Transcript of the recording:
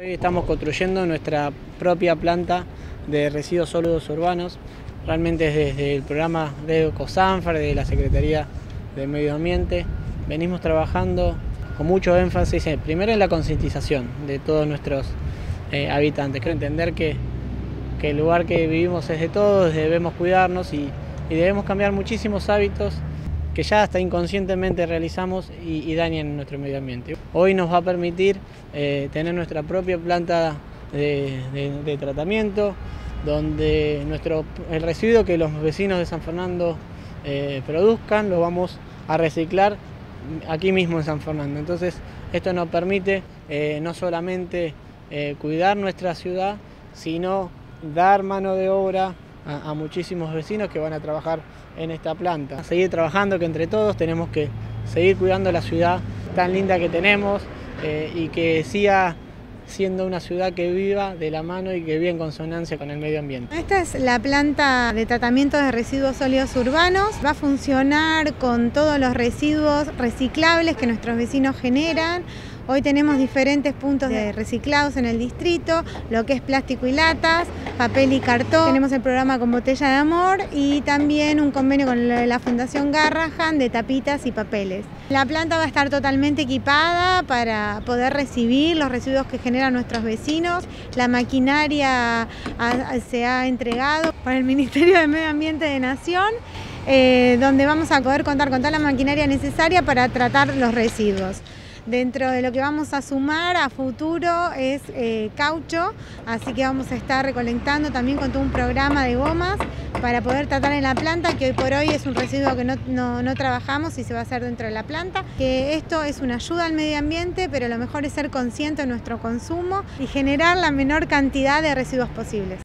Hoy estamos construyendo nuestra propia planta de residuos sólidos urbanos. Realmente desde el programa de Ecosanfar, de la Secretaría de Medio Ambiente, venimos trabajando con mucho énfasis, eh, primero en la concientización de todos nuestros eh, habitantes. Quiero entender que, el lugar que vivimos es de todos, debemos cuidarnos y debemos cambiar muchísimos hábitos que ya hasta inconscientemente realizamos y, dañan nuestro medio ambiente. Hoy nos va a permitir eh, tener nuestra propia planta de, tratamiento, donde nuestro, el residuo que los vecinos de San Fernando eh, produzcan lo vamos a reciclar aquí mismo en San Fernando. Entonces esto nos permite eh, no solamente cuidar nuestra ciudad, sino dar mano de obra a, muchísimos vecinos que van a trabajar en esta planta. A seguir trabajando, que entre todos tenemos que seguir cuidando la ciudad tan linda que tenemos eh, y que siga siendo una ciudad que viva de la mano y que vive en consonancia con el medio ambiente. Esta es la planta de tratamiento de residuos sólidos urbanos. Va a funcionar con todos los residuos reciclables que nuestros vecinos generan. Hoy tenemos diferentes puntos de reciclados en el distrito, lo que es plástico y latas, papel y cartón. Tenemos el programa con Botella de Amor y también un convenio con la Fundación Garrahan de tapitas y papeles. La planta va a estar totalmente equipada para poder recibir los residuos que generan nuestros vecinos. La maquinaria se ha entregado por el Ministerio de Medio Ambiente de Nación. Eh, donde vamos a poder contar con toda la maquinaria necesaria para tratar los residuos. Dentro de lo que vamos a sumar a futuro es eh, caucho, así que vamos a estar recolectando también con todo un programa de gomas para poder tratar en la planta, que hoy por hoy es un residuo que no, no, no trabajamos y se va a hacer dentro de la planta. Que esto es una ayuda al medio ambiente, pero lo mejor es ser consciente de nuestro consumo y generar la menor cantidad de residuos posibles.